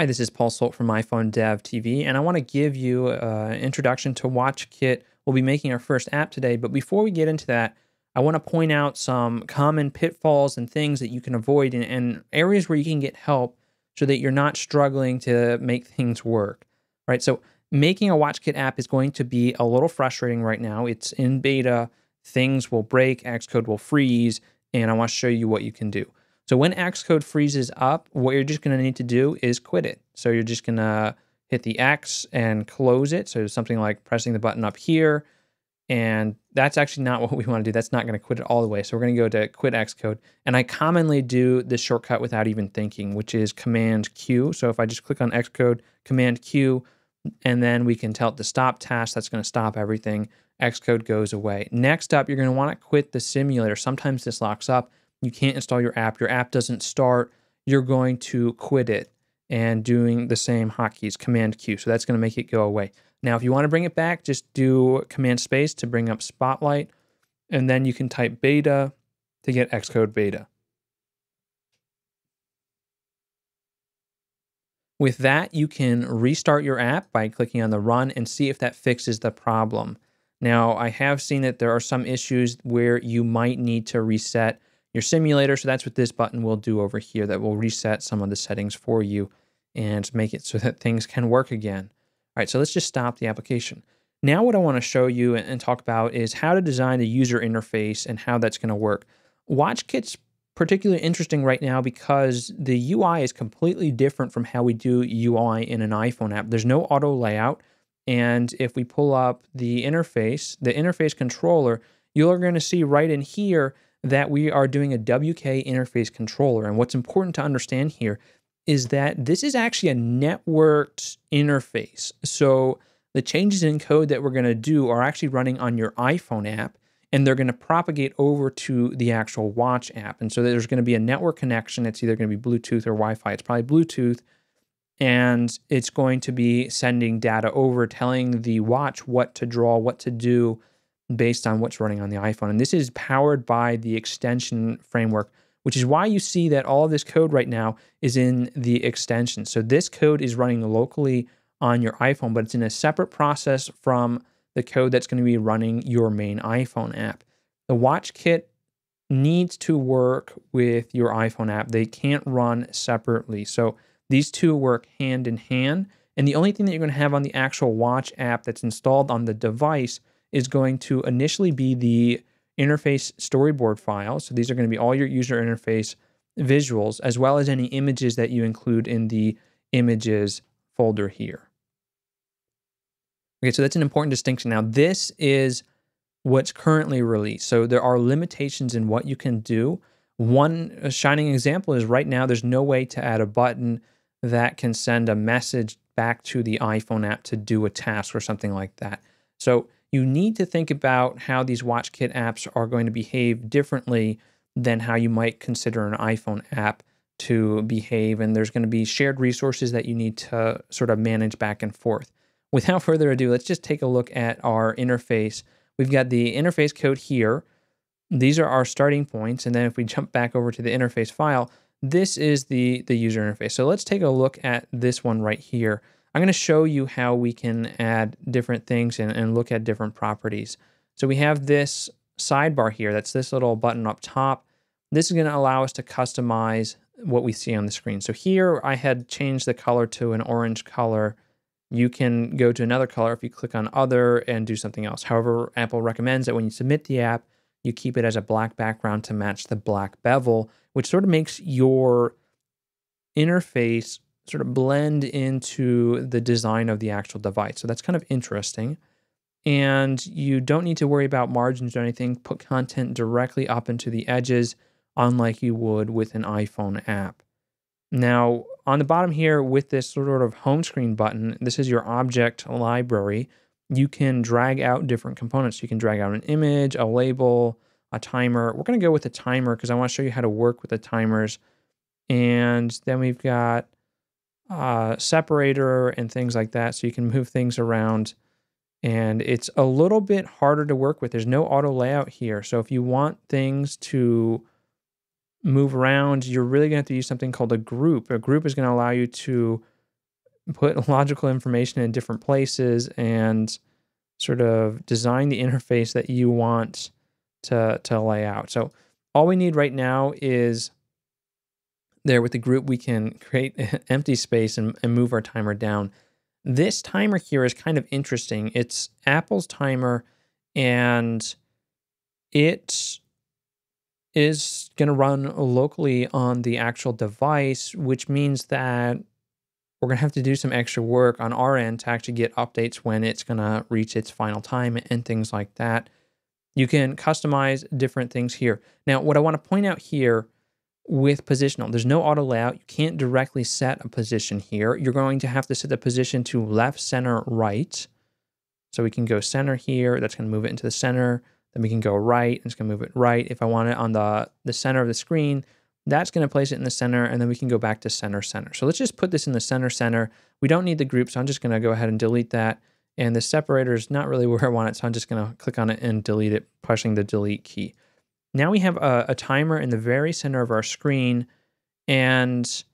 Hi, this is Paul Solt from iPhone Dev TV, and I want to give you uh, an introduction to WatchKit. We'll be making our first app today, but before we get into that, I want to point out some common pitfalls and things that you can avoid and, and areas where you can get help so that you're not struggling to make things work. Right? So, making a WatchKit app is going to be a little frustrating right now. It's in beta, things will break, Xcode will freeze, and I want to show you what you can do. So when Xcode freezes up, what you're just going to need to do is quit it. So you're just going to hit the X and close it. So something like pressing the button up here. And that's actually not what we want to do. That's not going to quit it all the way. So we're going to go to quit Xcode. And I commonly do this shortcut without even thinking, which is Command Q. So if I just click on Xcode, Command Q, and then we can tell it to stop task, that's going to stop everything. Xcode goes away. Next up, you're going to want to quit the simulator. Sometimes this locks up you can't install your app, your app doesn't start, you're going to quit it and doing the same hotkeys, Command Q. So that's going to make it go away. Now, if you want to bring it back, just do Command Space to bring up Spotlight, and then you can type beta to get Xcode beta. With that, you can restart your app by clicking on the run and see if that fixes the problem. Now, I have seen that there are some issues where you might need to reset your simulator. So that's what this button will do over here that will reset some of the settings for you and make it so that things can work again. All right, so let's just stop the application. Now what I want to show you and talk about is how to design the user interface and how that's going to work. WatchKit's particularly interesting right now because the UI is completely different from how we do UI in an iPhone app. There's no auto layout. And if we pull up the interface, the interface controller, you're going to see right in here that we are doing a WK interface controller. And what's important to understand here is that this is actually a networked interface. So the changes in code that we're going to do are actually running on your iPhone app and they're going to propagate over to the actual watch app. And so there's going to be a network connection. It's either going to be Bluetooth or Wi Fi. It's probably Bluetooth. And it's going to be sending data over, telling the watch what to draw, what to do, based on what's running on the iPhone. And this is powered by the extension framework, which is why you see that all of this code right now is in the extension. So this code is running locally on your iPhone, but it's in a separate process from the code that's going to be running your main iPhone app. The WatchKit needs to work with your iPhone app. They can't run separately. So these two work hand in hand. And the only thing that you're going to have on the actual watch app that's installed on the device is going to initially be the interface storyboard file. So these are going to be all your user interface visuals, as well as any images that you include in the images folder here. Okay, so that's an important distinction. Now, this is what's currently released. So there are limitations in what you can do. One shining example is right now there's no way to add a button that can send a message back to the iPhone app to do a task or something like that. So you need to think about how these WatchKit apps are going to behave differently than how you might consider an iPhone app to behave. And there's going to be shared resources that you need to sort of manage back and forth. Without further ado, let's just take a look at our interface. We've got the interface code here. These are our starting points. And then if we jump back over to the interface file, this is the, the user interface. So let's take a look at this one right here. I'm going to show you how we can add different things and, and look at different properties. So we have this sidebar here. That's this little button up top. This is going to allow us to customize what we see on the screen. So here I had changed the color to an orange color. You can go to another color if you click on other and do something else. However, Apple recommends that when you submit the app, you keep it as a black background to match the black bevel, which sort of makes your interface sort of blend into the design of the actual device. So that's kind of interesting. And you don't need to worry about margins or anything. Put content directly up into the edges, unlike you would with an iPhone app. Now, on the bottom here with this sort of home screen button, this is your object library. You can drag out different components. You can drag out an image, a label, a timer. We're going to go with a timer because I want to show you how to work with the timers. And then we've got uh, separator and things like that. So you can move things around and it's a little bit harder to work with. There's no auto layout here. So if you want things to move around, you're really going to have to use something called a group. A group is going to allow you to put logical information in different places and sort of design the interface that you want to, to lay out. So all we need right now is there with the group, we can create empty space and, and move our timer down. This timer here is kind of interesting. It's Apple's timer and it is going to run locally on the actual device, which means that we're going to have to do some extra work on our end to actually get updates when it's going to reach its final time and things like that. You can customize different things here. Now, what I want to point out here with positional, there's no auto layout. You can't directly set a position here. You're going to have to set the position to left, center, right. So we can go center here. That's going to move it into the center. Then we can go right, and it's going to move it right. If I want it on the, the center of the screen, that's going to place it in the center, and then we can go back to center, center. So let's just put this in the center, center. We don't need the group, so I'm just going to go ahead and delete that. And the separator is not really where I want it, so I'm just going to click on it and delete it, pushing the delete key. Now we have a, a timer in the very center of our screen, and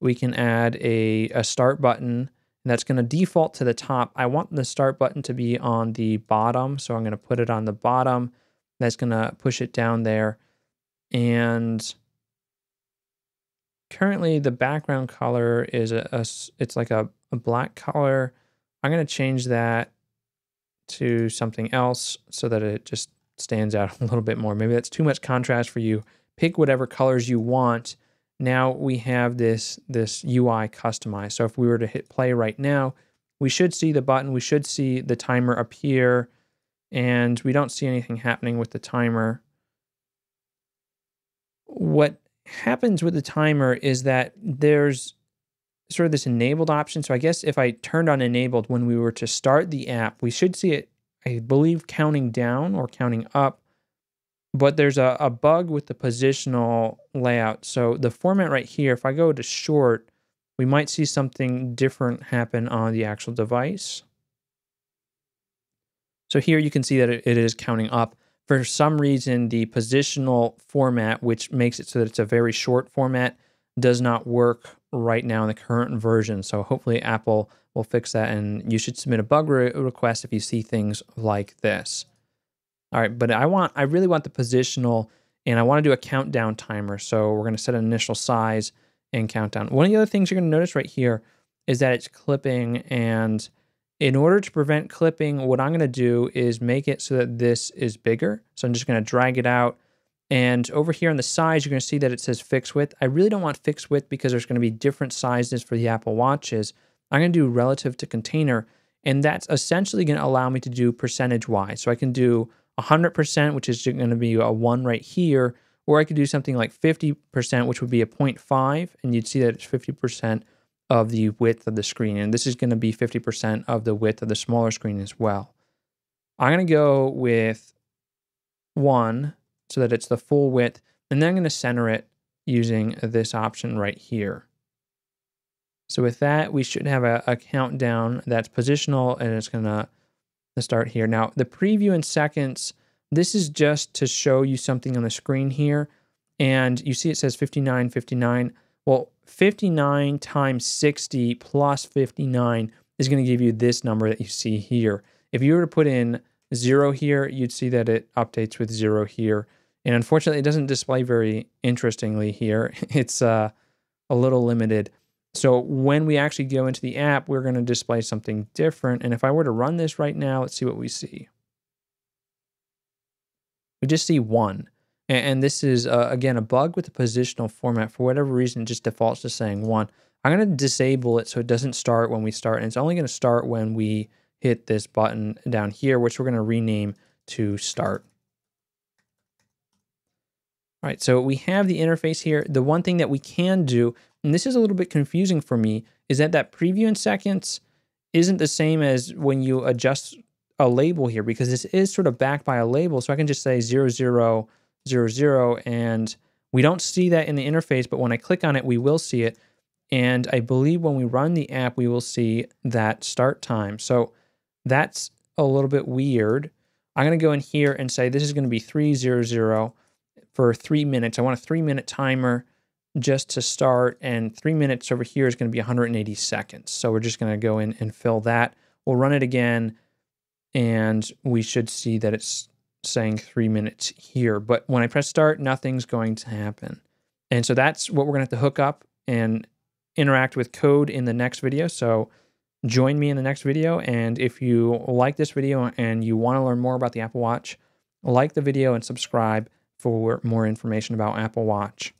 we can add a, a start button that's going to default to the top. I want the start button to be on the bottom, so I'm going to put it on the bottom. That's going to push it down there. And currently the background color is a, a it's like a, a black color. I'm going to change that to something else so that it just stands out a little bit more. Maybe that's too much contrast for you. Pick whatever colors you want now we have this, this UI customized. So if we were to hit play right now, we should see the button, we should see the timer appear, and we don't see anything happening with the timer. What happens with the timer is that there's sort of this enabled option. So I guess if I turned on enabled when we were to start the app, we should see it, I believe, counting down or counting up but there's a, a bug with the positional layout. So the format right here, if I go to short, we might see something different happen on the actual device. So here you can see that it, it is counting up. For some reason, the positional format, which makes it so that it's a very short format, does not work right now in the current version. So hopefully Apple will fix that and you should submit a bug re request if you see things like this. All right, but I want, I really want the positional and I want to do a countdown timer. So we're going to set an initial size and countdown. One of the other things you're going to notice right here is that it's clipping. And in order to prevent clipping, what I'm going to do is make it so that this is bigger. So I'm just going to drag it out. And over here on the sides, you're going to see that it says fixed width. I really don't want fixed width because there's going to be different sizes for the Apple Watches. I'm going to do relative to container. And that's essentially going to allow me to do percentage wise. So I can do 100%, which is going to be a 1 right here, or I could do something like 50%, which would be a 0.5, and you'd see that it's 50% of the width of the screen. And this is going to be 50% of the width of the smaller screen as well. I'm going to go with 1 so that it's the full width, and then I'm going to center it using this option right here. So with that, we should have a, a countdown that's positional, and it's going to start here. Now, the preview in seconds, this is just to show you something on the screen here. And you see it says 59, 59. Well, 59 times 60 plus 59 is going to give you this number that you see here. If you were to put in zero here, you'd see that it updates with zero here. And unfortunately, it doesn't display very interestingly here. It's uh, a little limited. So when we actually go into the app, we're going to display something different. And if I were to run this right now, let's see what we see. We just see one. And this is, uh, again, a bug with the positional format. For whatever reason, it just defaults to saying one. I'm going to disable it so it doesn't start when we start. And it's only going to start when we hit this button down here, which we're going to rename to start. Right, so we have the interface here. The one thing that we can do and this is a little bit confusing for me, is that that preview in seconds isn't the same as when you adjust a label here because this is sort of backed by a label. So I can just say 0000 and we don't see that in the interface, but when I click on it, we will see it. And I believe when we run the app, we will see that start time. So that's a little bit weird. I'm going to go in here and say this is going to be 300 for three minutes. I want a three minute timer just to start, and three minutes over here is going to be 180 seconds. So we're just going to go in and fill that. We'll run it again, and we should see that it's saying three minutes here. But when I press start, nothing's going to happen. And so that's what we're going to have to hook up and interact with code in the next video. So join me in the next video. And if you like this video and you want to learn more about the Apple Watch, like the video and subscribe for more information about Apple Watch.